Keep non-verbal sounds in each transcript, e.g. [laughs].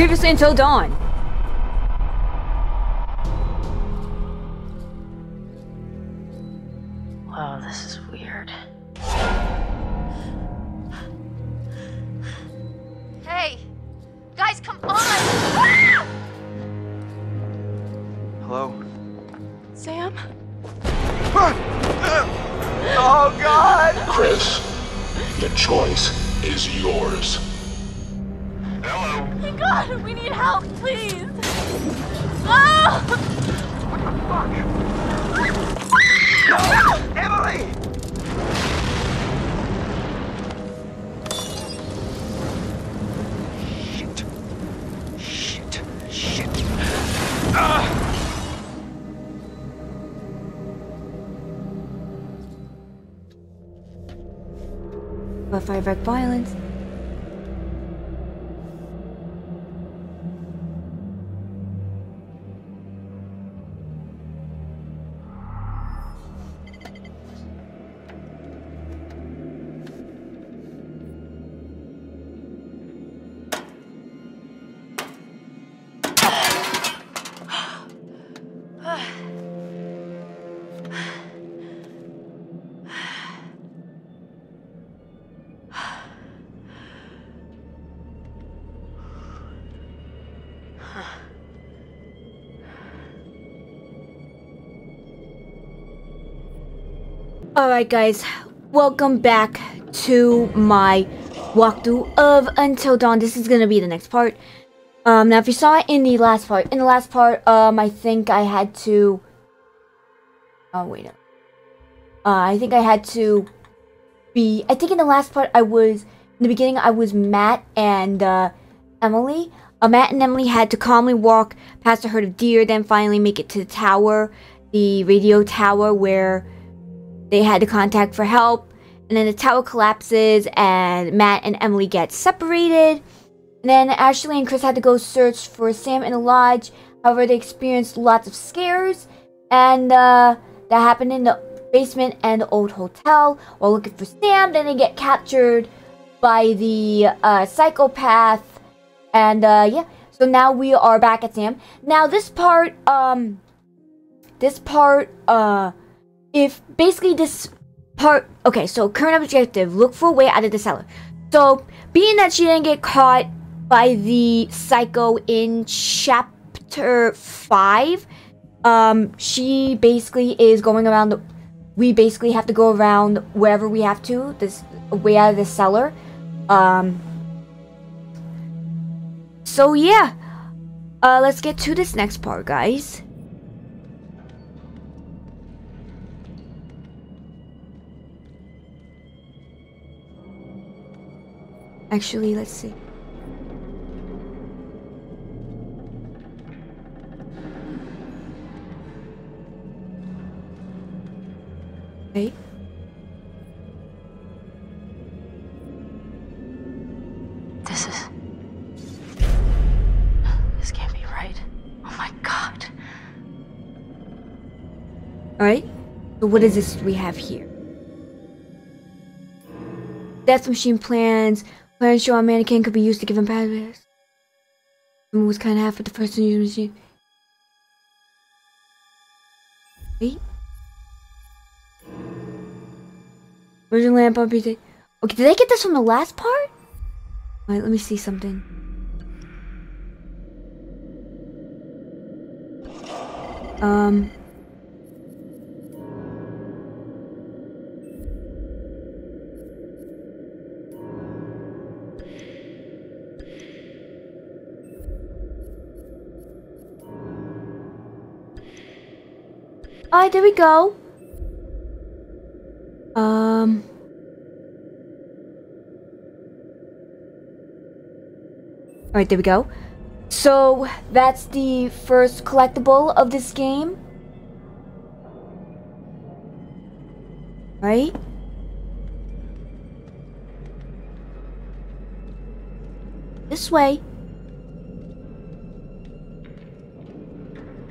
Previously until dawn. Wow, this is weird. Hey! Guys, come on! Ah! Hello? Sam? [laughs] Oh god! Chris, the choice is yours. Hello? My god, we need help, please! Ah! Emily! Shit. Shit. Shit. Ah! But fireback violence. Alright guys, welcome back to my walkthrough of Until Dawn. This is gonna be the next part. Um, now if you saw it in the last part, in the last part, um, I think I had to... Oh, wait. Uh, I think I had to be... I think in the last part I was... In the beginning I was Matt and, uh, Emily. Uh, Matt and Emily had to calmly walk past a herd of deer, then finally make it to the tower, the radio tower where they had to contact for help. And then the tower collapses and Matt and Emily get separated. And then Ashley and Chris had to go search for Sam in the lodge. However, they experienced lots of scares. And uh, that happened in the basement and the old hotel. While looking for Sam, then they get captured by the uh, psychopath. And uh, yeah, so now we are back at Sam. Now this part, um, this part, uh, if basically this part okay so current objective look for a way out of the cellar. So being that she didn't get caught by the psycho in chapter 5 um she basically is going around we basically have to go around wherever we have to this way out of the cellar. Um so yeah uh let's get to this next part guys Actually, let's see. Okay. This is. This can't be right. Oh my god. Alright. So what is this we have here? Death machine plans. Plans show a mannequin could be used to give him powers. Someone was kind of half of the first use machine. Wait. Original lamp PC. Okay, did I get this from the last part? Alright, let me see something. Um. Alright, there we go. Um. Alright, there we go. So, that's the first collectible of this game. Right? This way.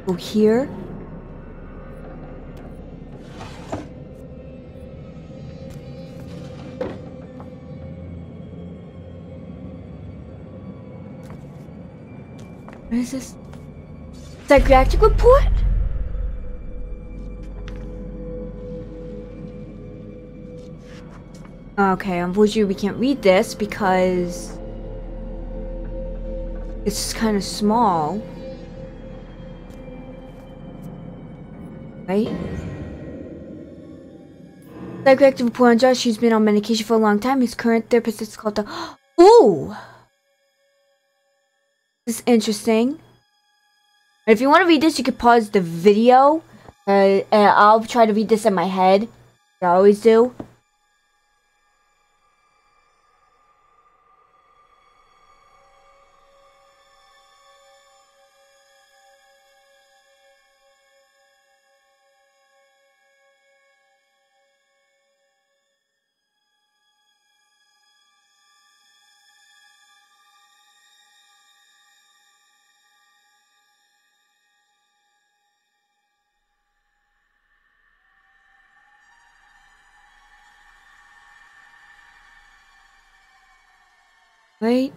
Go here. Is this? Psychiatric report? Okay, unfortunately we can't read this because it's kind of small. Right? Psychiatric report on Josh. He's been on medication for a long time. His current therapist is called the. [gasps] Ooh! This is interesting. If you want to read this, you can pause the video. Uh, and I'll try to read this in my head. I always do. Wait.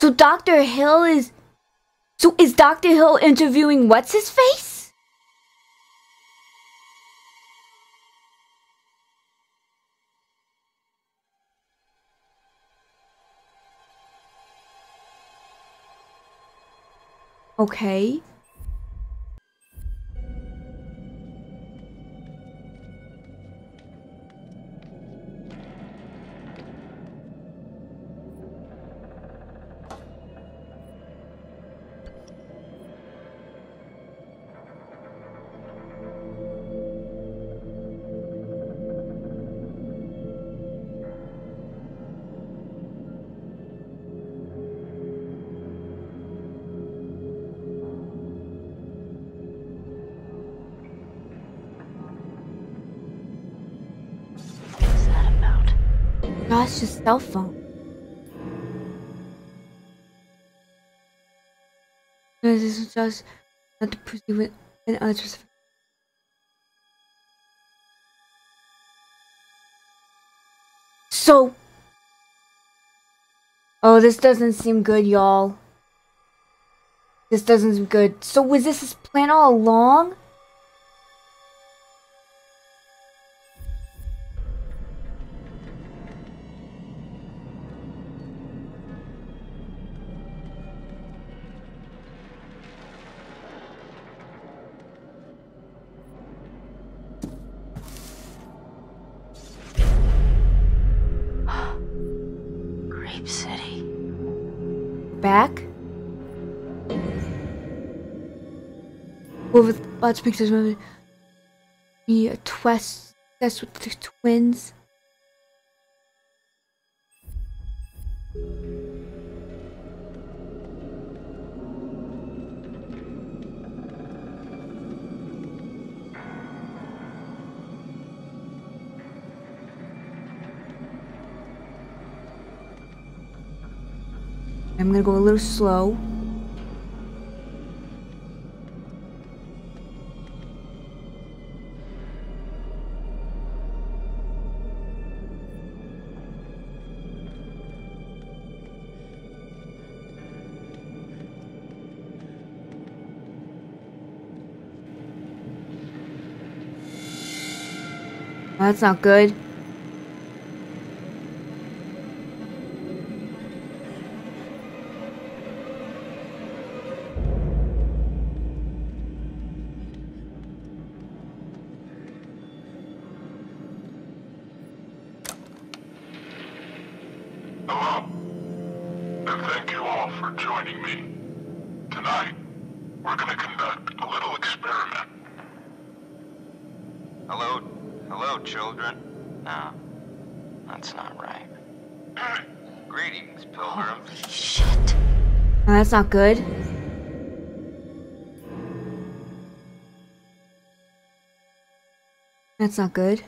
So Dr. Hill is... So is Dr. Hill interviewing what's his face? Okay. Josh's cell phone. This is just not to proceed with an unspecific. So. Oh, this doesn't seem good, y'all. This doesn't seem good. So, was this his plan all along? With lots of pictures of me a twist that's with the twins. I'm gonna go a little slow. That's not good. Hello. And thank you all for joining me. Tonight, we're gonna conduct a little experiment. Hello, hello, children. No, that's not right. [clears throat] Greetings, pilgrims. Holy shit. That's not good. That's not good.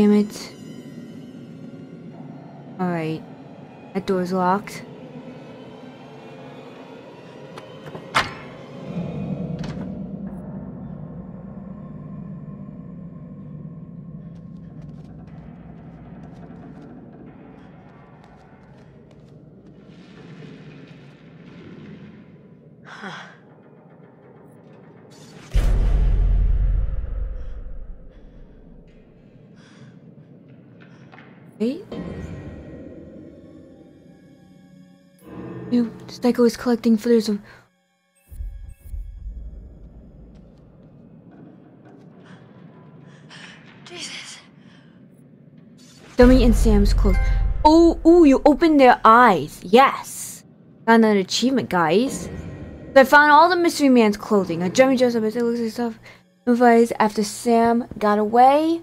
Damn it. Alright. That door's locked. Psycho is collecting footage of. Jesus. Dummy and Sam's clothes. Oh, ooh, you opened their eyes. Yes. Got an achievement, guys. So I found all the Mystery Man's clothing. A dummy dress up as it looks like stuff. Notifies after Sam got away.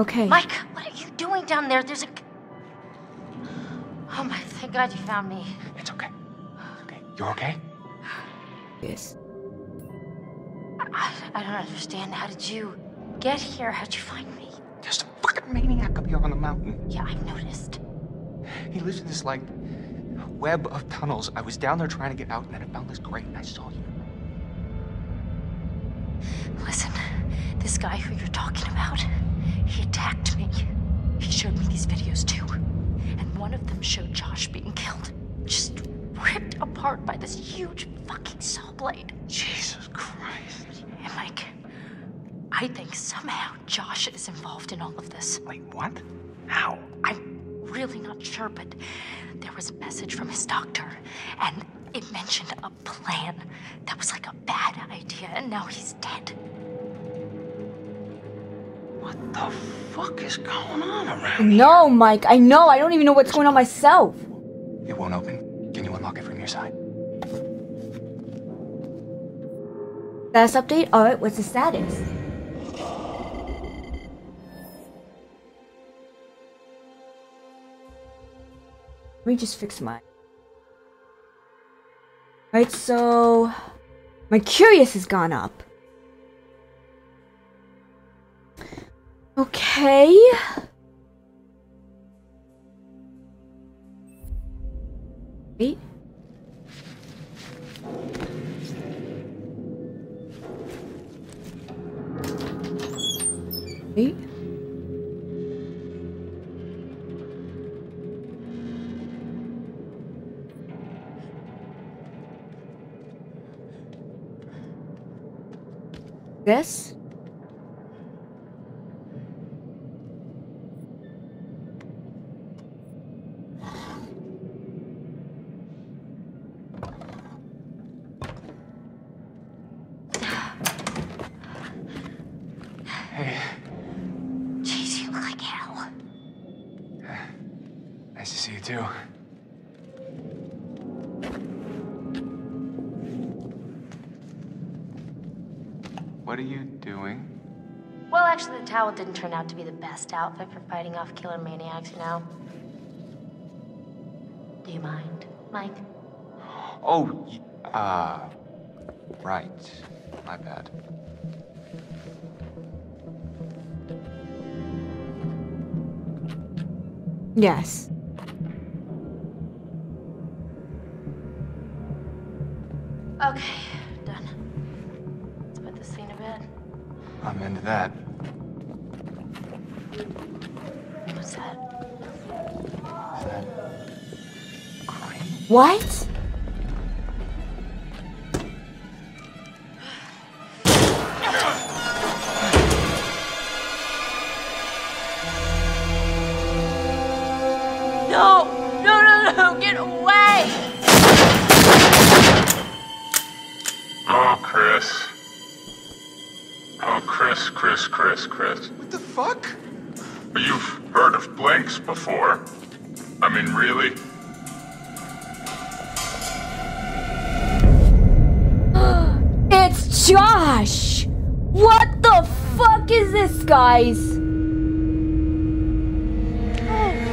Okay. Mike, what are you doing down there? There's a. Oh my, thank God you found me. It's okay. It's okay. You're okay? Yes. I, I don't understand. How did you get here? How'd you find me? There's a fucking maniac up here on the mountain. Yeah, I've noticed. He lives in this, like, web of tunnels. I was down there trying to get out, and then I found this grate, and I saw you. Listen, this guy who you're talking about, showed Josh being killed. Just ripped apart by this huge fucking saw blade. Jesus Christ. And Mike, I think somehow Josh is involved in all of this. Wait, what? How? I'm really not sure, but there was a message from his doctor, and it mentioned a plan that was like a bad idea, and now he's dead. What the fuck is going on around here? No, Mike. I know. I don't even know what's going on myself. It won't open. Can you unlock it from your side? Status update? Alright, what's the status? Let me just fix mine. Alright, so... My curious has gone up. Okay. Wait. Wait. This? Hey, Jeez, you look like hell. nice to see you too. What are you doing? Well, actually, the towel didn't turn out to be the best outfit for fighting off killer maniacs, you know? Do you mind, Mike? Oh, y- uh, right. My bad. Yes. Okay, done. Let's put this thing to bed. I'm into that. What's that? Is that Crane? What? Josh! What the fuck is this, guys?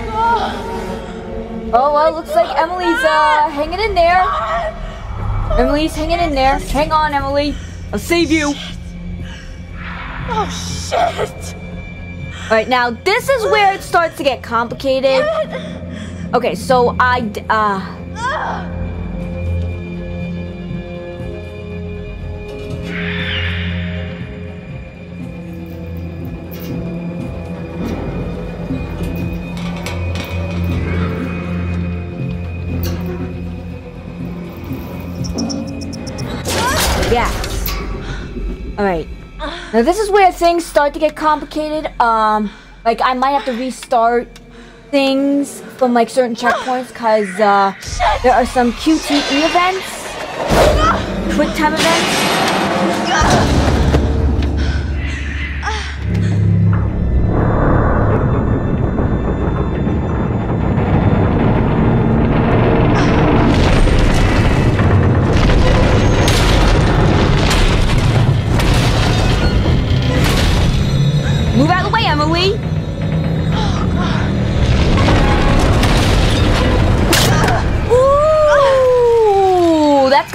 Oh oh well, looks like Emily's uh hanging in there. Emily's hanging in there. Hang on, Emily. I'll save you. Oh shit! Alright, now this is where it starts to get complicated. Okay, so I, uh... Yeah. Alright. Now this is where things start to get complicated. Um, like I might have to restart things from like certain checkpoints because uh, there are some QTE events, quick time events.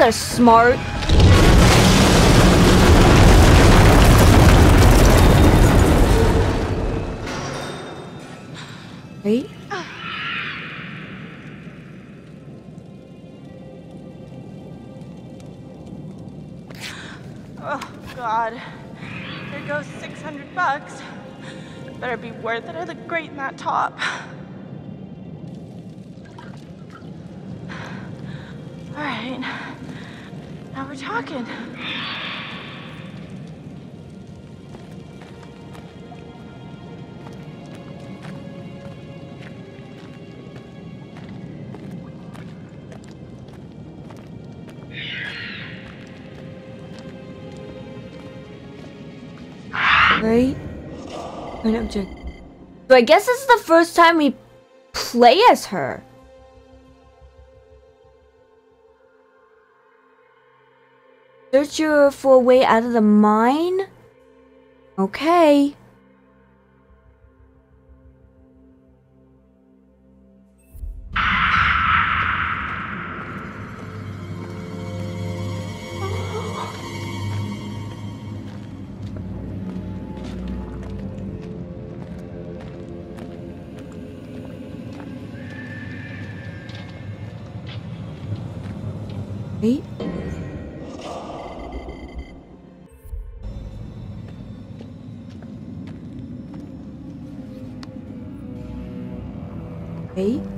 Ooh, that's got a smart. Wait. Oh god. There goes 600 bucks. Better be worth it. I look great in that top. Alright. Now we're talking. Right? An object. So I guess this is the first time we play as her. Search your for a way out of the mine? Okay. Wait.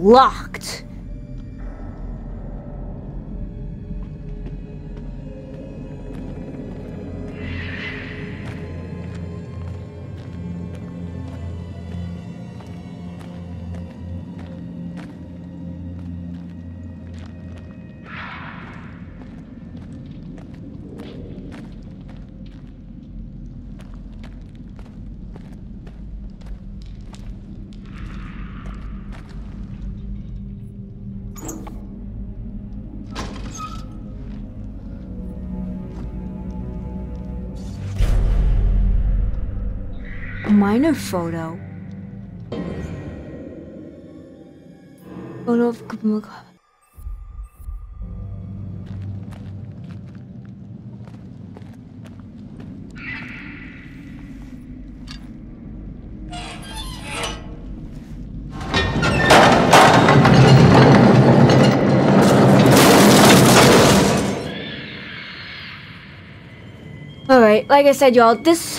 Locked. minor photo. Photo of Alright, like I said, y'all, this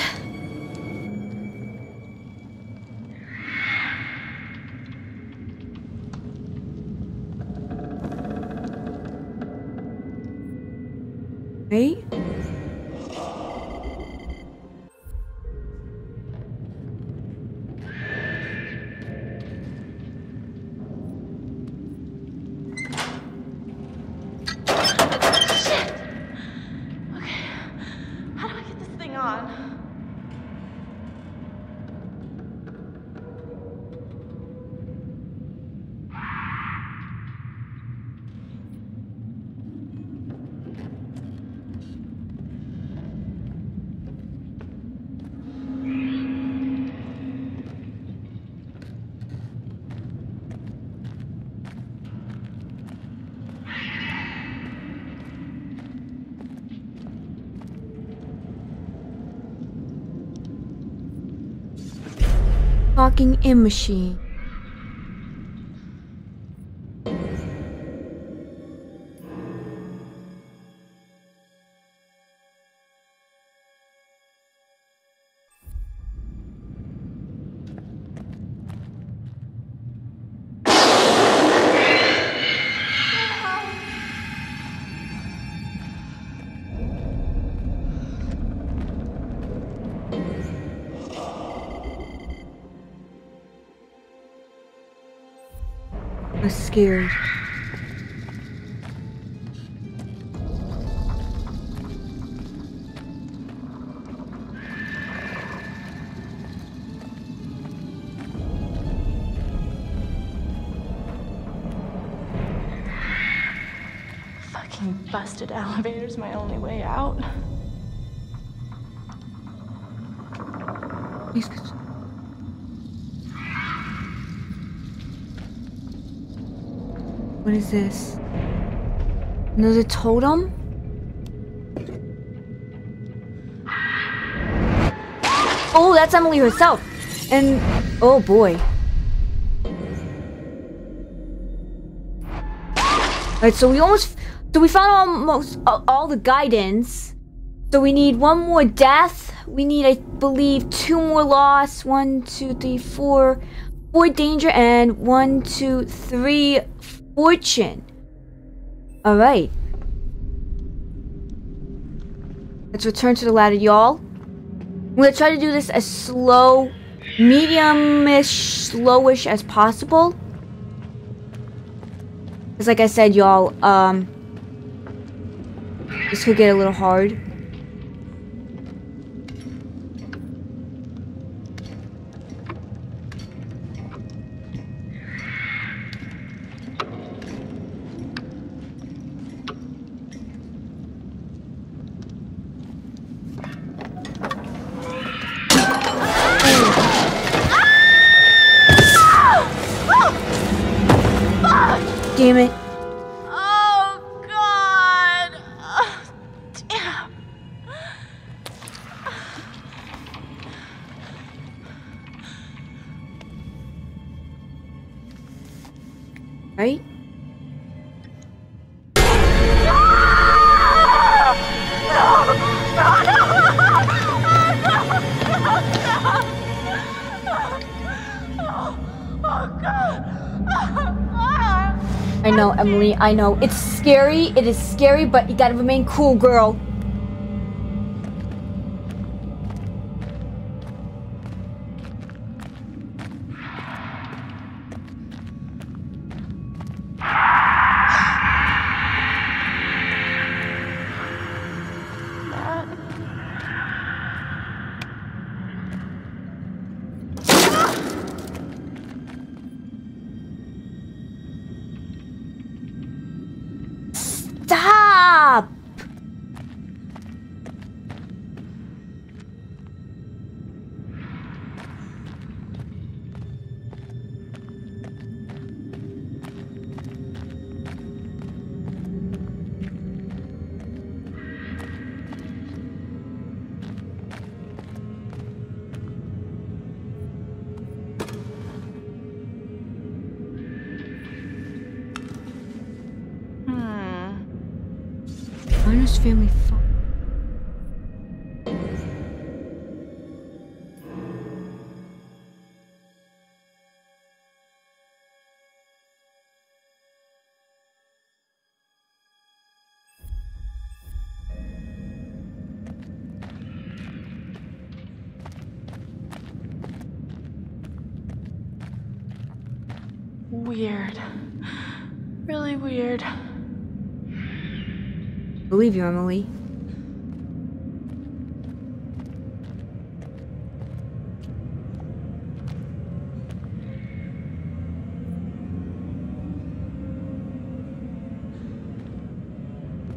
Talking in machine. I'm. Fucking busted elevator's my only way out. What is this? Another totem? Oh, that's Emily herself. And oh boy. Alright, so we almost so we found almost all, the guidance. So we need one more death. We need, I believe, two more loss. One, two, three, four. Four danger and one, two, three fortune. Alright. Let's return to the ladder, y'all. I'm gonna try to do this as slow, medium-ish, slowish as possible. Because like I said, y'all, um, this could get a little hard. I know. It's scary, it is scary, but you gotta remain cool, girl. family Weird. Really weird. Believe you, Emily.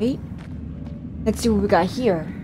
Wait. Let's see what we got here.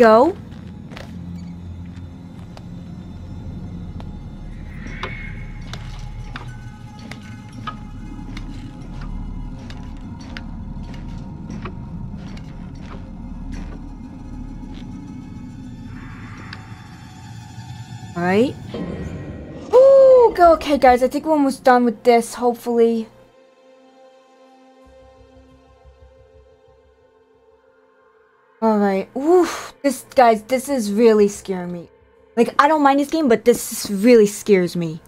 Go. Alright. Ooh, go. Okay, guys, I think we're almost done with this, hopefully. Guys, this is really scaring me. Like, I don't mind this game, but this really scares me.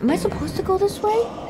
Am I supposed to go this way?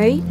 Right?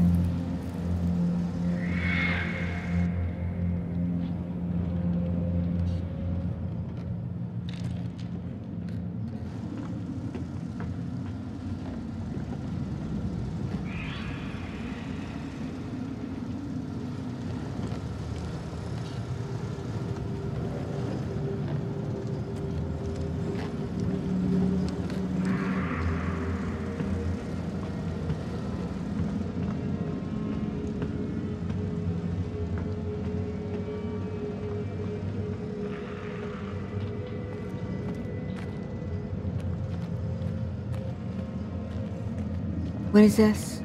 What is this?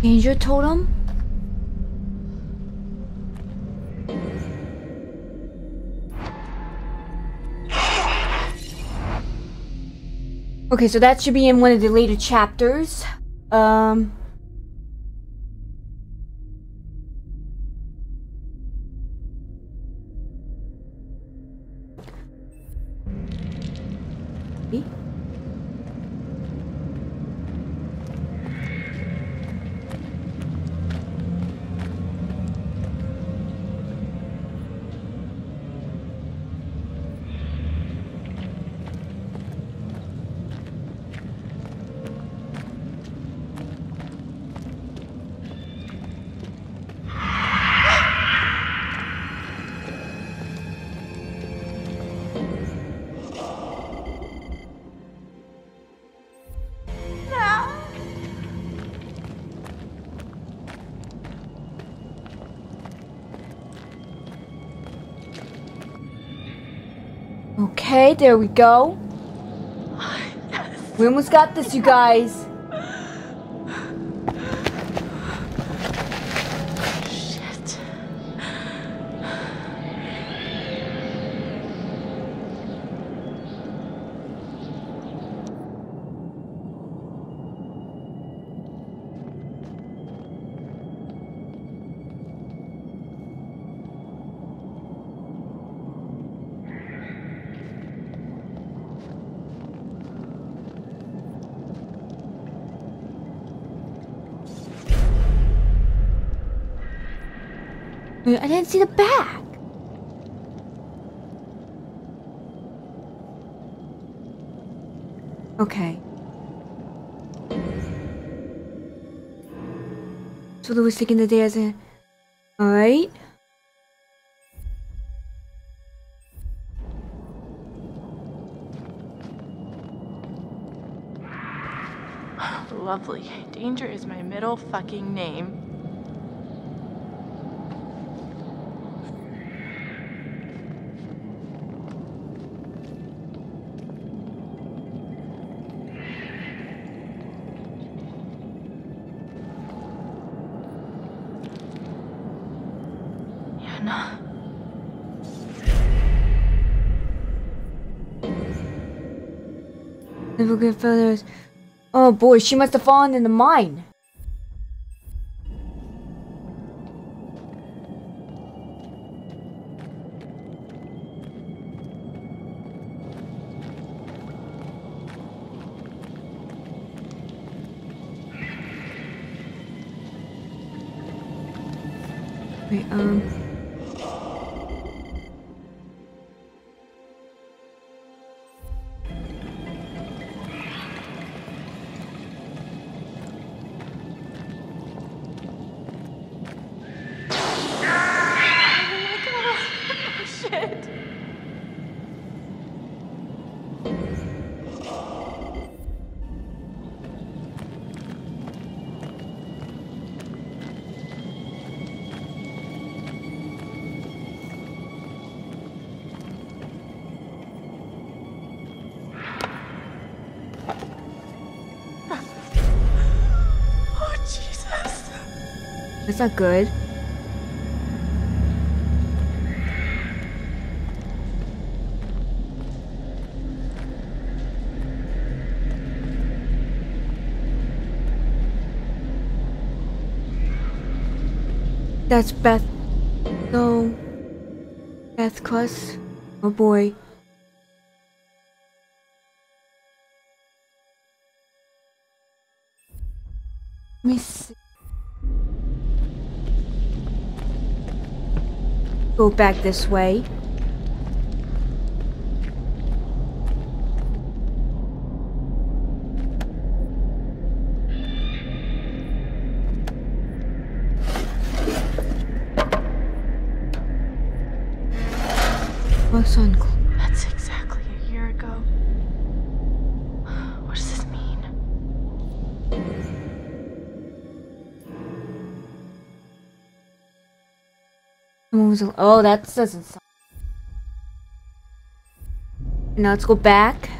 Danger totem? Okay, so that should be in one of the later chapters. Um, Okay, there we go. [laughs] We almost got this, you guys. Wait, I didn't see the back. Okay. So they was taking the day as a. Alright. [sighs] Lovely. Danger is my middle fucking name. Feathers. Oh boy, she must have fallen in the mine. That's not good. That's Beth. No. Beth Cuss. Oh boy. Go back this way. Oh, that doesn't. Sound... Now let's go back.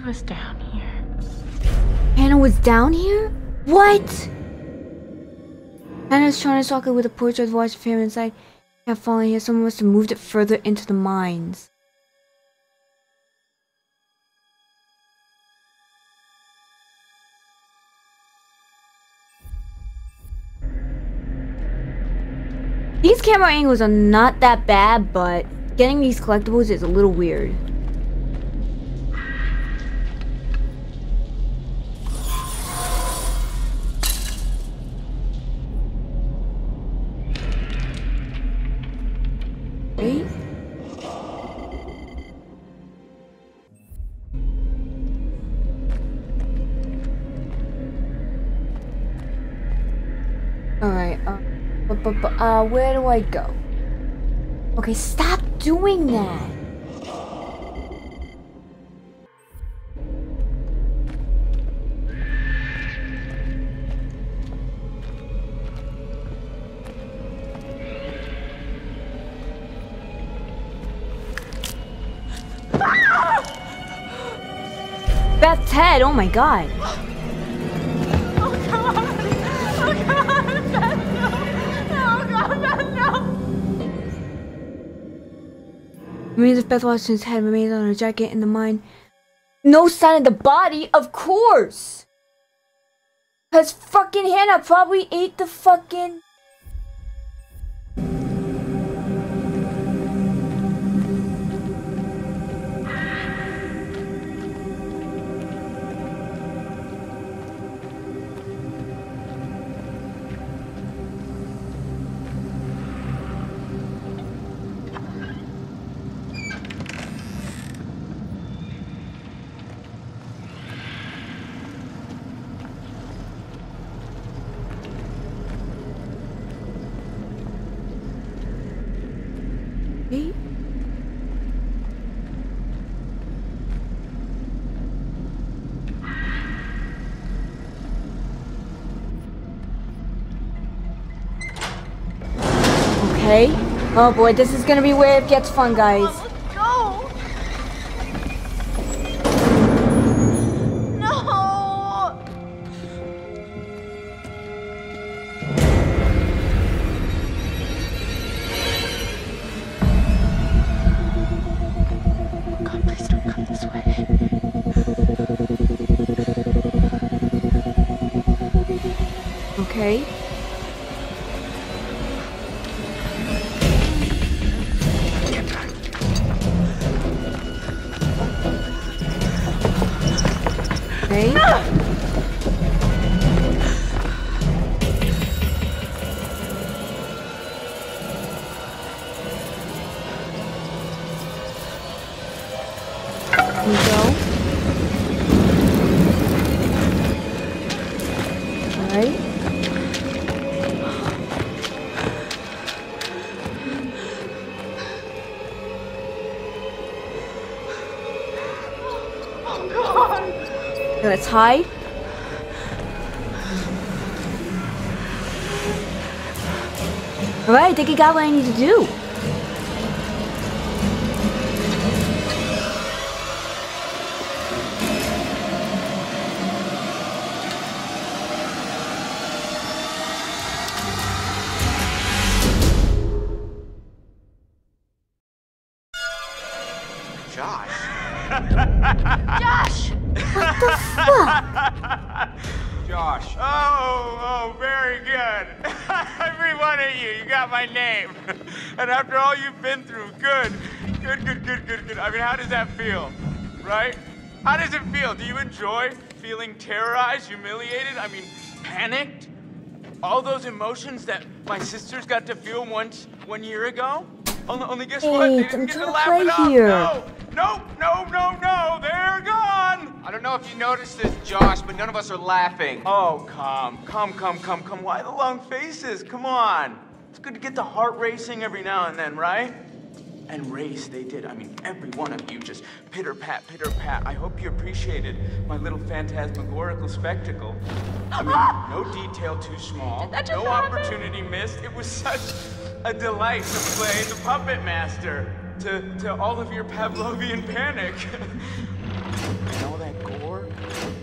She was down here. Hannah was down here? What? Hannah's trying to socket with a portrait of watch family inside. Have fallen here. Someone must have moved it further into the mines. These camera angles are not that bad, but getting these collectibles is a little weird. Where do I go? Okay, stop doing that! Beth's head, oh my god. Remains of Beth Washington's head remains on her jacket in the mine. No sign of the body, of course! Cause fucking Hannah probably ate the fucking... Oh boy, this is gonna be where it gets fun, guys. Let's go! No! God, please don't come this way. Okay. Okay. Okay, Alright, I think I got what I need to do. You've good, good, good, good, good, good. I mean, how does that feel? Right? How does it feel? Do you enjoy feeling terrorized, humiliated? I mean, panicked? All those emotions that my sisters got to feel once one year ago? Only, only guess what? They Wait, I'm didn't get to laugh play it off. here. No, no, no, no, no. They're gone. I don't know if you noticed this, Josh, but none of us are laughing. Oh, come, come, come, come, come. Why the long faces? Come on. It's good to get the heart racing every now and then, right? And race they did. I mean, every one of you just pitter pat, pitter pat. I hope you appreciated my little phantasmagorical spectacle. I mean, no detail too small, Did that just no happen? opportunity missed. It was such a delight to play the puppet master to, to all of your Pavlovian panic. [laughs] and all that gore,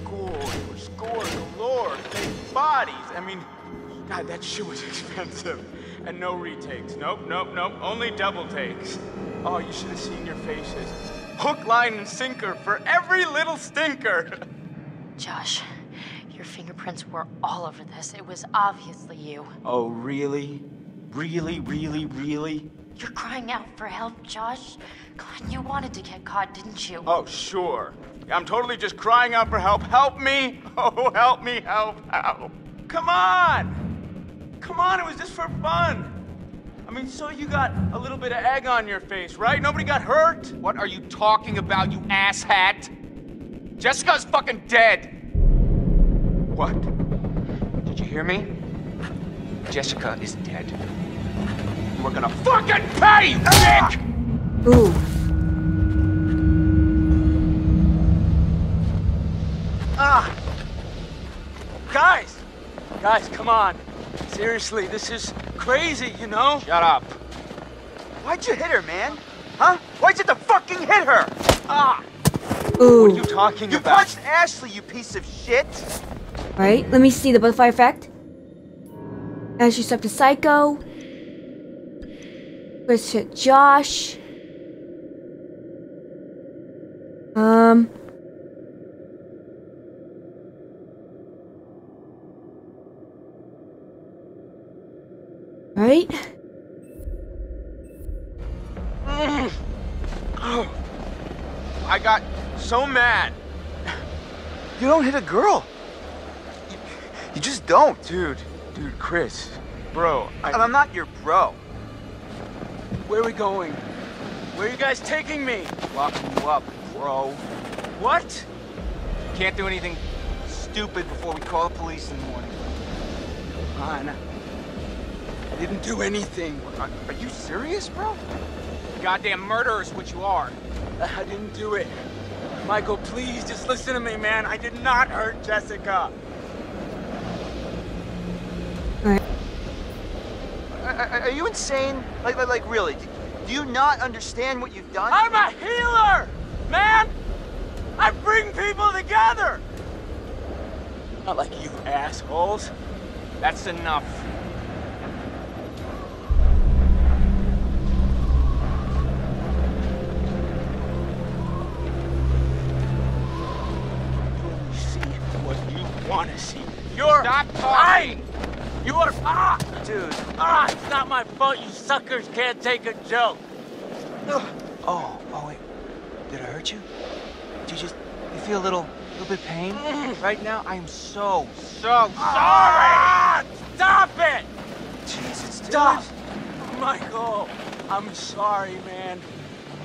gore, it was gore galore, fake bodies. I mean, God, that shit was [laughs] expensive. And no retakes. Nope, nope, nope. Only double takes. Oh, you should have seen your faces. Hook, line, and sinker for every little stinker. [laughs] Josh, your fingerprints were all over this. It was obviously you. Oh, really? Really, really, really? You're crying out for help, Josh. God, you wanted to get caught, didn't you? Oh, sure. I'm totally just crying out for help. Help me! [laughs] Oh, help me, help, help. Come on! Come on, it was just for fun. I mean, so you got a little bit of egg on your face, right? Nobody got hurt? What are you talking about, you asshat? Jessica's fucking dead. What? Did you hear me? Jessica is dead. We're gonna fucking pay, you dick! Ooh. Ah! Guys! Guys, come on. Seriously, this is crazy, you know? Shut up. Why'd you hit her, man? Huh? Why'd you have to fucking hit her? Ah! Ooh. What are you talking You about? punched Ashley, you piece of shit! Alright, let me see the butterfly effect. As she stepped to Psycho. Chris hit Josh. Um. Right? I got so mad. You don't hit a girl. You, you just don't. Dude, dude, Chris. Bro, I, And I'm not your bro. where are we going? Where are you guys taking me? Locking you up, bro. What? Can't do anything stupid before we call the police in the morning. Come On. I didn't do anything. Are, are you serious, bro? Goddamn murderer is what you are. I didn't do it. Michael, please just listen to me, man. I did not hurt Jessica. Alright. Are, are- are you insane? Like, like, like, really? Do- Do you not understand what you've done? I'm a healer, man. I bring people together. Not like you assholes. That's enough. My fault. You suckers can't take a joke. Oh, oh wait. Did I hurt you? Do you just, you feel a little, little bit pain right now? I am so, so Ah, stop it! Jesus, dude. Stop! Michael, I'm sorry, man.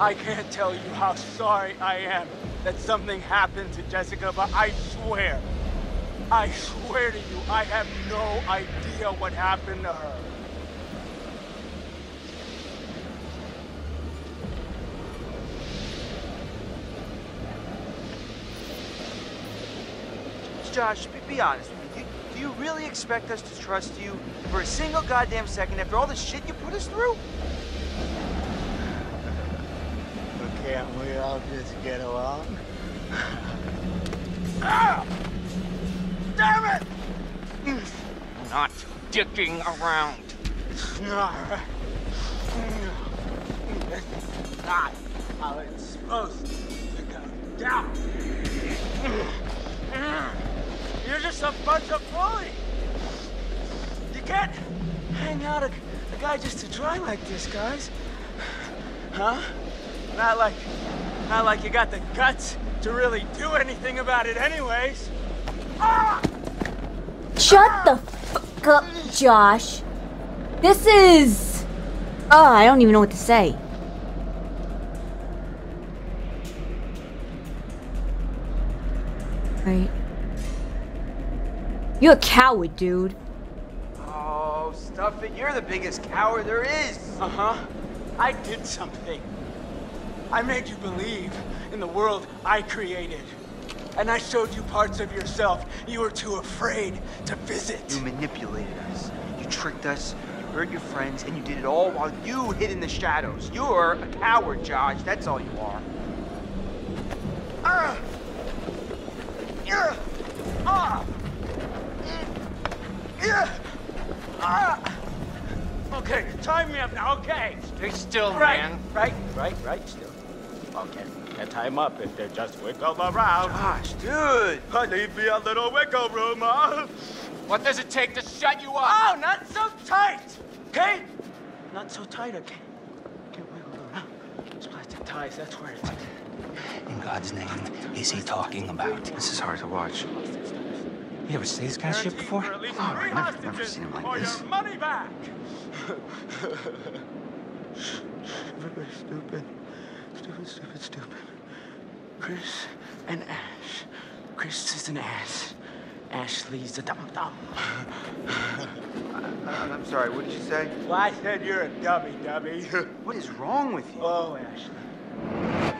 I can't tell you how sorry I am that something happened to Jessica, but I swear, I swear to you, I have no idea what happened to her. Josh, be, be honest with me. Do, do you really expect us to trust you for a single goddamn second after all the shit you put us through? But can't we all just get along? ah! [laughs] Damn it! Not dicking around. It's not. It's not how it's supposed to go down. [laughs] You're just a bunch of bullies. You can't hang out a, a guy just to try like this, guys. Huh? Not like, not like you got the guts to really do anything about it anyways. Ah! Shut the fuck up, Josh. This is. Oh, I don't even know what to say. You're a coward, dude. Oh, stuff it. You're the biggest coward there is. Uh-huh. I did something. I made you believe in the world I created. And I showed you parts of yourself you were too afraid to visit. You manipulated us. You tricked us. You hurt your friends, and you did it all while you hid in the shadows. You're a coward, Josh. That's all you are. Ah! Yeah! Ah! Yeah! Ah! Okay, tie me up now, okay? Stay still, Right, man. right, right, right, still. Okay, can't tie them up if they're just wiggle around. Gosh, dude! I leave me a little wiggle room, huh? What does it take to shut you up? Oh, not so tight, okay? Not so tight, okay? Can't wiggle around. Those plastic ties, that's where it's... In God's name, is he talking about? This is hard to watch. You ever see this kind of shit before? for at least Oh, three I've never, never seen him like this. money back. Everybody's stupid. Stupid, stupid, stupid. Chris and Ash. Chris is an ass. Ashley's a dum dum. [laughs] I'm sorry, what did you say? Well, I said you're a dummy, dummy. [laughs] What is wrong with you? oh, Ashley.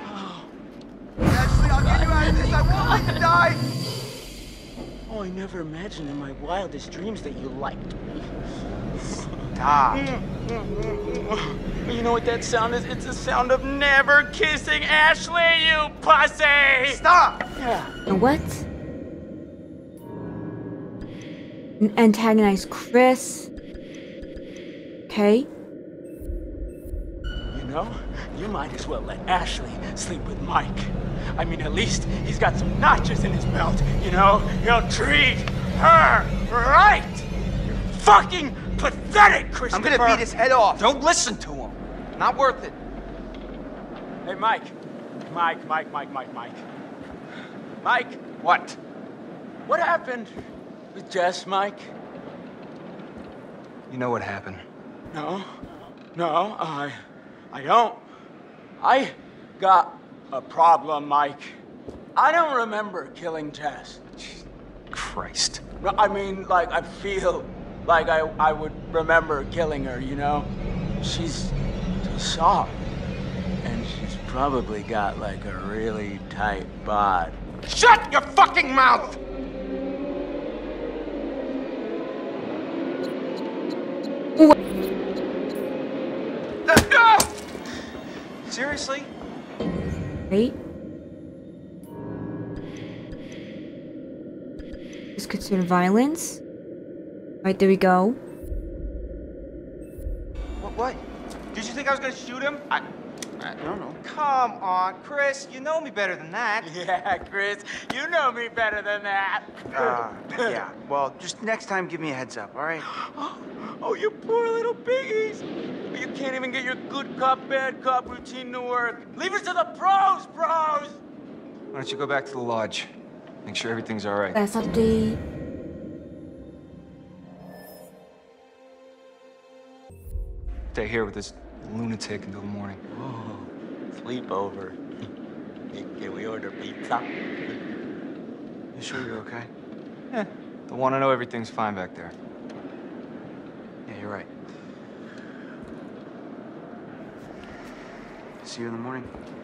Oh. [gasps] Ashley, I'll get you out of this. I won't let you die. Oh, I never imagined in my wildest dreams that you liked me. Stop. [laughs] You know what that sound is? It's the sound of never kissing Ashley, you pussy! Stop. Yeah. What? Antagonize Chris. Okay. You know, you might as well let Ashley sleep with Mike. I mean, at least he's got some notches in his belt, you know? He'll treat her right! You're fucking pathetic, Christopher! I'm gonna beat his head off. Don't listen to him. Not worth it. Hey, Mike. Mike, Mike, Mike, Mike, Mike. Mike, What? what happened with Jess, Mike? You know what happened. No, no, I, I don't. I got a problem, Mike. I don't remember killing Jess. Christ. I mean, like, I feel like I, I would remember killing her, you know? She's too soft. And she's probably got, like, a really tight bod. Shut your fucking mouth! Seriously? Right? Is considered violence. Right, there we go. What? What? Did you think I was gonna shoot him? I. I don't know. Come on, Chris. You know me better than that. [laughs] Yeah, Chris, you know me better than that. Uh, yeah. Well, just next time, give me a heads up, all right? [gasps] Oh, you poor little piggies. You can't even get your good cop, bad cop routine to work. Leave it to the pros, bros. Why don't you go back to the lodge? Make sure everything's all right. Last update. Stay here with this lunatic until the morning. Oh, Sleepover. Can we order pizza? You sure you're okay? Yeah. They'll want to oh, know everything's fine back there. Yeah, you're right. See you in the morning.